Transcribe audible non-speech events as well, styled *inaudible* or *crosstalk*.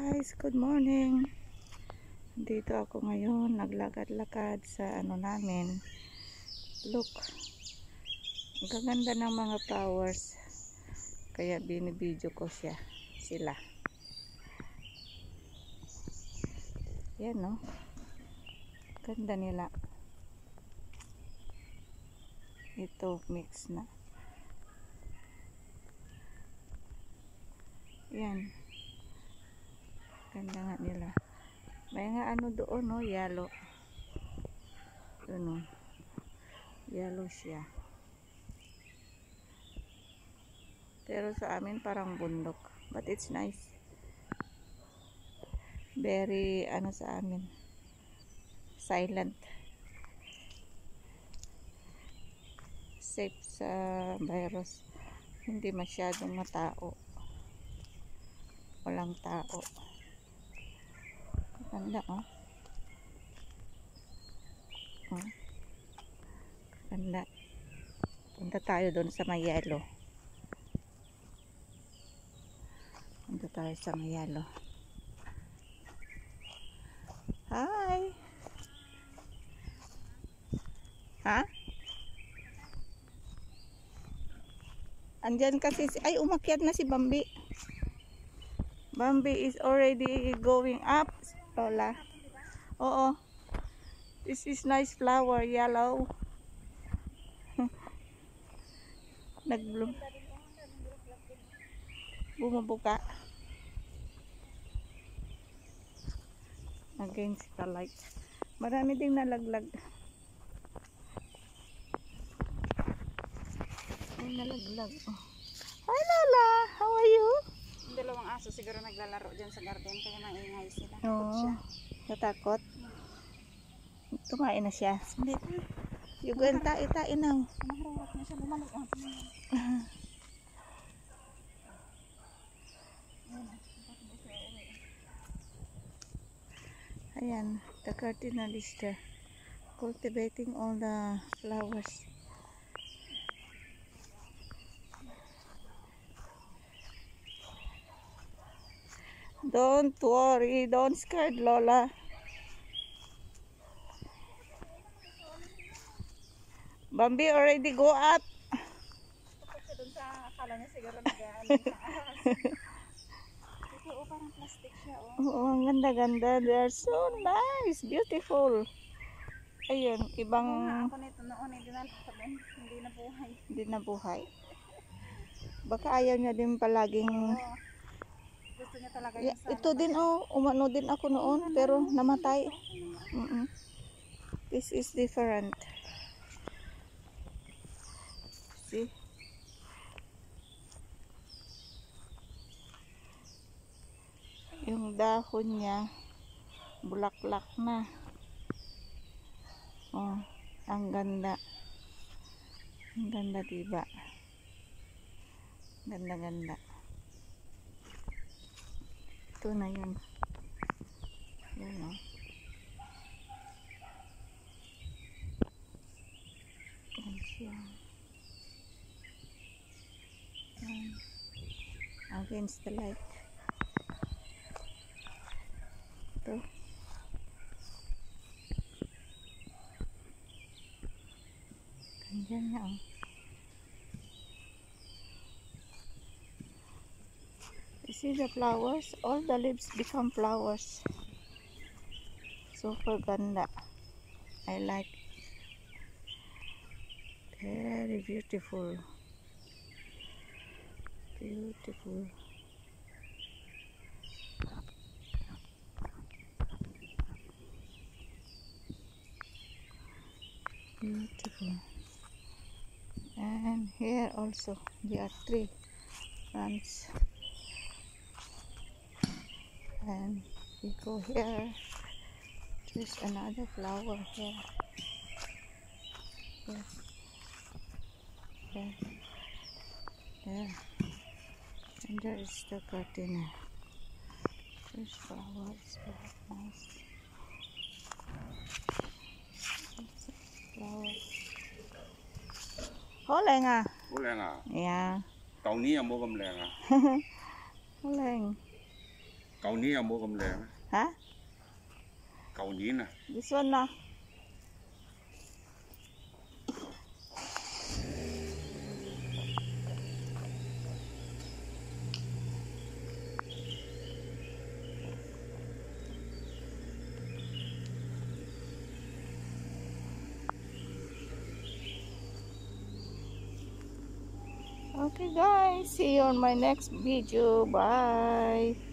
guys, good morning. Dito ako ngayon, naglakad-lakad sa ano namin. Look. Gaganda ng mga flowers. Kaya binibidyo ko siya, sila. Yan no. Ganda nila. Ito mix na. Yan. Ganda nga nila. May nga ano doon, no? Yellow. Doon, no? Yellow siya. Pero sa amin parang bundok. But it's nice. Very, ano sa amin. Silent. Safe sa virus. Hindi masyadong matao. Walang tao. Ganda, oh. Oh. Ganda. Punta tayo doon sa Mayelo. Punta tayo sa Mayelo. Hi! Ha? Andyan kasi si... Ay, umakyat na si Bambi. Bambi is already going up. Lola. Oo. This is nice flower, yellow. *laughs* Nag-bloom. Bumubuka. Against the light. Marami ding nalaglag. Ay, nalaglag. Oh. Hi, Lola. How are you? Dalawang aso siguro naglalaro dyan sa garden kaya maingay sila. Oo. siya. Natakot. Tumain na siya. Hindi pa. Yung ganta, itain na. Naharap na siya bumalik. Oh. Ayan, the cardinalista. Cultivating all the flowers. Don't worry, don't scared Lola. Bambi already go up. Sa akala niya siguro nag-ano oh, parang plastic siya oh. Oo, ang ganda-ganda. They are so nice, beautiful. Ayun, ibang Oo ako nito noon. Hindi na buhay. hindi na buhay. Baka ayaw niya din palaging Oo. Gusto niya talaga yung ito din oh, umano din ako noon pero namatay. Mm This is different. See? Yung dahon niya bulaklak na. Oh, ang ganda. Ang ganda diba? Ganda-ganda. Ito na yun. Yan o. Yan siya. Yan. Against the light. Ito. Ganyan na o. You see the flowers? All the leaves become flowers. Super ganda. I like. Very beautiful. Beautiful. Beautiful. And here also there are three plants and we go here there's another flower here here there there and there is the curtain there's flowers very nice flowers Hole nga. 好靓啊！ Yeah. 旧年有冇咁靓啊？ Hole. เ Cậu nhí là mua cầm lề Hả? Cậu nhí nè Đi xuân nè Okay guys, see you on my next video. Bye.